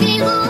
baby, one.